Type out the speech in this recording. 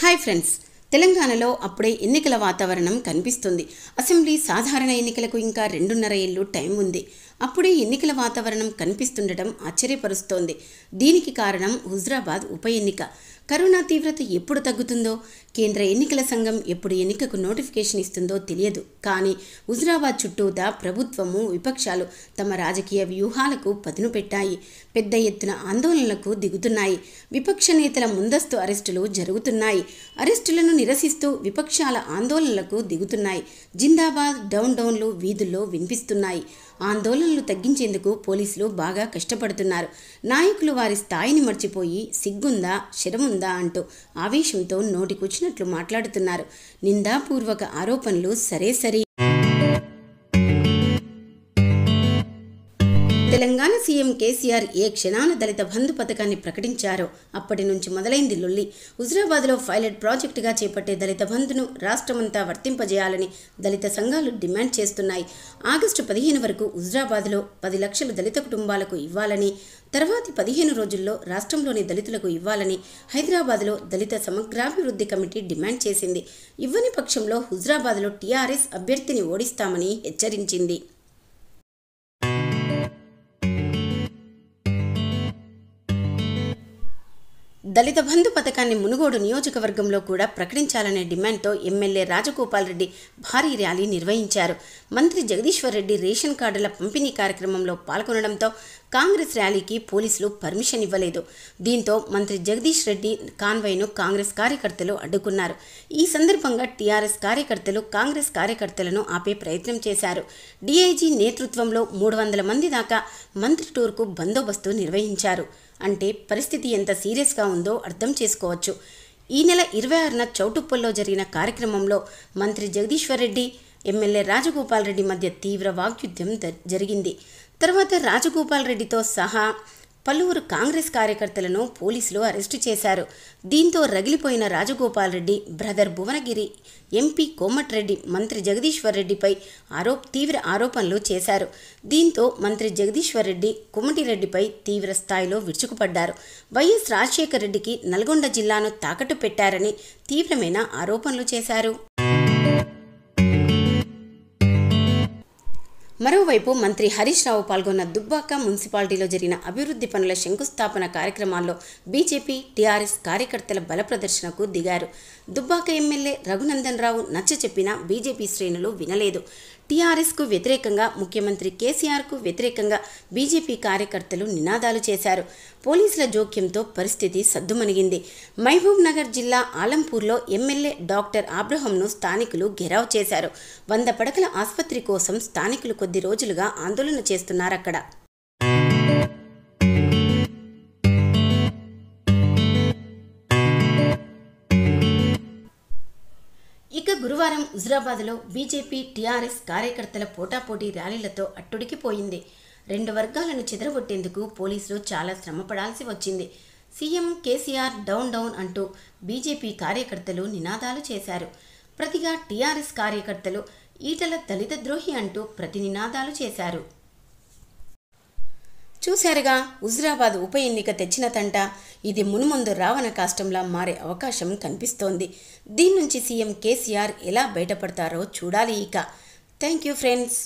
Hi friends తెలంగాణలో అప్పుడే ఎన్నికల వాతావరణం కనిపిస్తుంది. అసెంబ్లీ సాధారణ ఎన్నికలకు ఇంకా రెండున్నర ఏళ్ళు టైం ఉంది. అప్పుడే ఎన్నికల వాతావరణం కనిపిస్తుండటం ఆశ్చర్యపరుస్తోంది. దీనికి కారణం హుజరాబాద్ ఉప ఎన్నిక. కరోనా తీవ్రత ఎప్పుడు తగ్గుతుందో కేంద్ర ఎన్నికల సంఘం ఎప్పుడు ఎన్నికకు నోటిఫికేషన్ ఇస్తుందో తెలియదు. కానీ హుజరాబాద్ చుట్టూదా ప్రభుత్వము విపక్షాలు తమ రాజకీయ వ్యూహాలకు పదును పెట్టాయి. పెద్ద ఎత్తున ఆందోళనలకు దిగుతున్నాయి. విపక్ష నేతల ముందస్తు అరెస్టులు జరుగుతున్నాయి. అరెస్టులను నిరసిస్తూ విపక్షాల ఆందోళనలకు దిగుతున్నాయి. జిందాబాద్ డౌన్ డౌన్లు వీధుల్లో వినిపిస్తున్నాయి. ఆందోళనలు తగ్గించేందుకు పోలీసులు బాగా కష్టపడుతున్నారు. నాయకులు వారి స్థాయిని మర్చిపోయి సిగ్గుందా శరముందా అంటూ ఆవేశంతో నోటికొచ్చినట్లు మాట్లాడుతున్నారు. నిందాపూర్వక ఆరోపణలు సరే సరి తెలంగాణ సీఎం కేసీఆర్ ఏ క్షణాన దళిత బంధు పథకాన్ని ప్రకటించారో అప్పటి నుంచి మొదలైంది లొల్లి. హుజరాబాద్లో పైలట్ ప్రాజెక్టుగా చేపట్టే దళిత బంధును రాష్ట్రమంతా వర్తింపజేయాలని దళిత సంఘాలు డిమాండ్ చేస్తున్నాయి. ఆగస్టు పదిహేను వరకు హుజరాబాద్లో పది లక్షల దళిత కుటుంబాలకు ఇవ్వాలని తర్వాతి పదిహేను రోజుల్లో రాష్ట్రంలోని దళితులకు ఇవ్వాలని హైదరాబాద్లో దళిత సమగ్రాభివృద్ధి కమిటీ డిమాండ్ చేసింది. ఇవ్వని పక్షంలో హుజరాబాద్లో టీఆర్ఎస్ అభ్యర్థిని ఓడిస్తామని హెచ్చరించింది. దళిత బంధు పథకాన్ని మునుగోడు నియోజకవర్గంలో కూడా ప్రకటించాలనే డిమాండ్తో ఎమ్మెల్యే రాజగోపాల్ రెడ్డి భారీ ర్యాలీ నిర్వహించారు. మంత్రి జగదీశ్వర్ రెడ్డి రేషన్ కార్డుల పంపిణీ కార్యక్రమంలో పాల్గొనడంతో కాంగ్రెస్ ర్యాలీకి పోలీసులు పర్మిషన్ ఇవ్వలేదు. దీంతో మంత్రి జగదీష్ రెడ్డి కాన్వాయ్ను కాంగ్రెస్ కార్యకర్తలు అడ్డుకున్నారు. ఈ సందర్భంగా టీఆర్ఎస్ కార్యకర్తలు కాంగ్రెస్ కార్యకర్తలను ఆపే ప్రయత్నం చేశారు. డీఐజీ నేతృత్వంలో మూడు వందల మంది దాకా మంత్రి టూర్కు బందోబస్తు నిర్వహించారు. అంటే పరిస్థితి ఎంత సీరియస్గా ఉందో అర్థం చేసుకోవచ్చు. ఈ నెల ఇరవై ఆరున చౌటుప్పల్లో జరిగిన కార్యక్రమంలో మంత్రి జగదీశ్వర్ రెడ్డి ఎమ్మెల్యే రాజగోపాల్ రెడ్డి మధ్య తీవ్ర వాగ్యుద్ధం జరిగింది. తర్వాత రాజగోపాల్ రెడ్డితో సహా పలువురు కాంగ్రెస్ కార్యకర్తలను పోలీసులు అరెస్టు చేశారు. దీంతో రగిలిపోయిన రాజగోపాల్ రెడ్డి బ్రదర్ భువనగిరి ఎంపీ కోమటిరెడ్డి మంత్రి జగదీశ్వర్ రెడ్డిపై ఆరోప్ తీవ్ర ఆరోపణలు చేశారు. దీంతో మంత్రి జగదీశ్వర్ రెడ్డి కోమటిరెడ్డిపై తీవ్ర స్థాయిలో విరుచుకుపడ్డారు. వైఎస్ రాజశేఖర్ రెడ్డికి నల్గొండ జిల్లాను తాకట్టు పెట్టారని తీవ్రమైన ఆరోపణలు చేశారు. మరోవైపు మంత్రి హరీష్ రావు పాల్గొన్న దుబ్బాక మున్సిపాలిటీలో జరిగిన అభివృద్ధి పనుల శంకుస్థాపన కార్యక్రమాల్లో బీజేపీ టీఆర్ఎస్ కార్యకర్తల బల ప్రదర్శనకు దిగారు. దుబ్బాక ఎమ్మెల్యే రఘునందన్ రావు నచ్చ చెప్పినా బీజేపీ శ్రేణులు వినలేదు. టీఆర్ఎస్కు వ్యతిరేకంగా ముఖ్యమంత్రి కేసీఆర్కు వ్యతిరేకంగా బీజేపీ కార్యకర్తలు నినాదాలు చేశారు. పోలీసుల జోక్యంతో పరిస్థితి సద్దుమణిగింది. మహబూబ్ నగర్ జిల్లా ఆలంపూర్లో ఎమ్మెల్యే డాక్టర్ ఆబ్రహంను స్థానికులు ఘెరావ్ చేశారు. వంద పడకల ఆసుపత్రి కోసం స్థానికులు కొద్ది రోజులుగా ఆందోళన చేస్తున్నారక్కడ. ఇక గురువారం హుజరాబాద్లో బీజేపీ టీఆర్ఎస్ కార్యకర్తల పోటాపోటీ ర్యాలీలతో అట్టుడికిపోయింది రెండు వర్గాలను చెదరగొట్టేందుకు పోలీసులు చాలా శ్రమపడాల్సి వచ్చింది. సీఎం కేసీఆర్ డౌన్ డౌన్ అంటూ బీజేపీ కార్యకర్తలు నినాదాలు చేశారు. ప్రతిగా టీఆర్ఎస్ కార్యకర్తలు ఈటల దళిత ద్రోహి అంటూ ప్రతి నినాదాలు చేశారు. చూశారుగా హుజరాబాద్ ఉప ఎన్నిక తెచ్చిన తంట ఇది మునుముందు రావణ కాష్టంలా మారే అవకాశం కనిపిస్తోంది. దీని నుంచి సీఎం కేసీఆర్ ఎలా బయటపడతారో చూడాలి ఇక. Thank you friends.